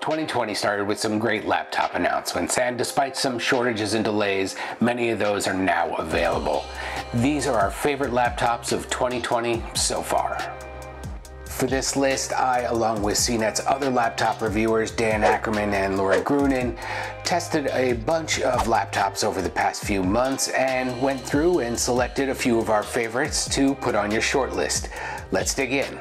2020 started with some great laptop announcements, and despite some shortages and delays, many of those are now available. These are our favorite laptops of 2020 so far. For this list, I, along with CNET's other laptop reviewers, Dan Ackerman and Lori Grunin, tested a bunch of laptops over the past few months and went through and selected a few of our favorites to put on your shortlist. Let's dig in.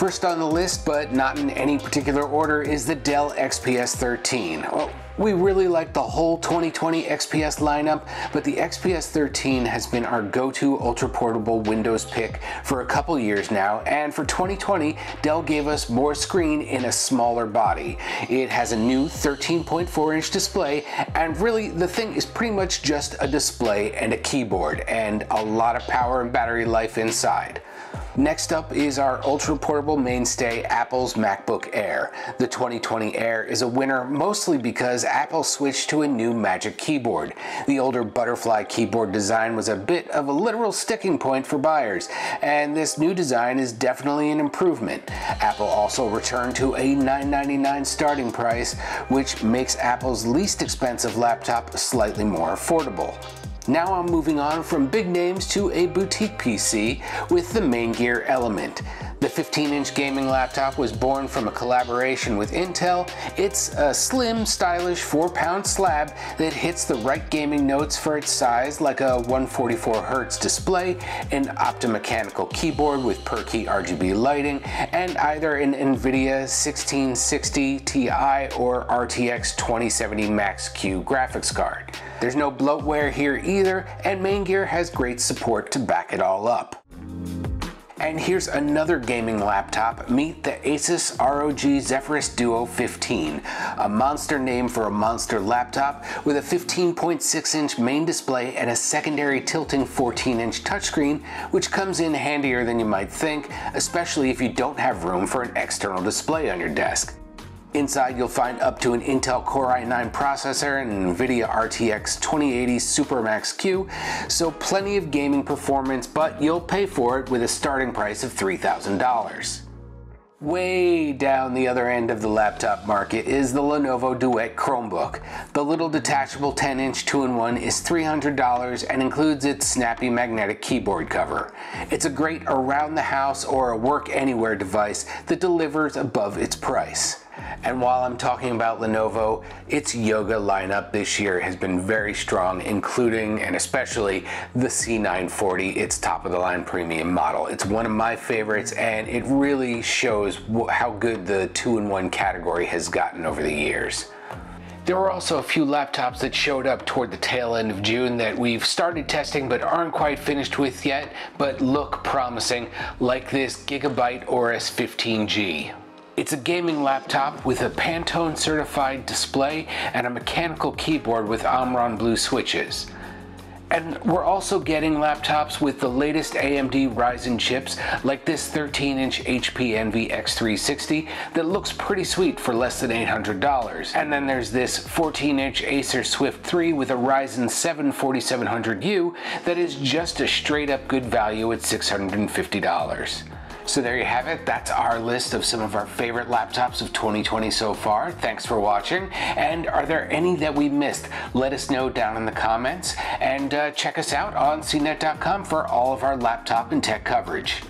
First on the list, but not in any particular order, is the Dell XPS 13. Well, we really like the whole 2020 XPS lineup, but the XPS 13 has been our go-to ultra-portable Windows pick for a couple years now, and for 2020, Dell gave us more screen in a smaller body. It has a new 13.4 inch display, and really the thing is pretty much just a display and a keyboard, and a lot of power and battery life inside. Next up is our ultra portable mainstay Apple's MacBook Air. The 2020 Air is a winner mostly because Apple switched to a new Magic Keyboard. The older butterfly keyboard design was a bit of a literal sticking point for buyers, and this new design is definitely an improvement. Apple also returned to a 999 starting price, which makes Apple's least expensive laptop slightly more affordable. Now I'm moving on from big names to a boutique PC with the Maingear Element. The 15-inch gaming laptop was born from a collaboration with Intel. It's a slim, stylish 4-pound slab that hits the right gaming notes for its size, like a 144Hz display, an optomechanical keyboard with per-key RGB lighting, and either an NVIDIA 1660 Ti or RTX 2070 Max-Q graphics card. There's no bloatware here either, and Maingear has great support to back it all up. And here's another gaming laptop. Meet the Asus ROG Zephyrus Duo 15, a monster name for a monster laptop with a 15.6 inch main display and a secondary tilting 14 inch touchscreen, which comes in handier than you might think, especially if you don't have room for an external display on your desk. Inside you'll find up to an Intel Core i9 processor and NVIDIA RTX 2080 Super Max-Q, so plenty of gaming performance, but you'll pay for it with a starting price of $3,000. Way down the other end of the laptop market is the Lenovo Duet Chromebook. The little detachable 10-inch 2-in-1 is $300 and includes its snappy magnetic keyboard cover. It's a great around-the-house or a work-anywhere device that delivers above its price. And while I'm talking about Lenovo, its Yoga lineup this year has been very strong, including and especially the C940, its top of the line premium model. It's one of my favorites and it really shows how good the two-in-one category has gotten over the years. There were also a few laptops that showed up toward the tail end of June that we've started testing but aren't quite finished with yet, but look promising, like this Gigabyte Aorus 15G. It's a gaming laptop with a Pantone certified display and a mechanical keyboard with Omron blue switches. And we're also getting laptops with the latest AMD Ryzen chips, like this 13-inch HP Envy X360 that looks pretty sweet for less than $800. And then there's this 14-inch Acer Swift 3 with a Ryzen 7 4700U that is just a straight up good value at $650. So there you have it. That's our list of some of our favorite laptops of 2020 so far. Thanks for watching. And are there any that we missed? Let us know down in the comments. And uh, check us out on cnet.com for all of our laptop and tech coverage.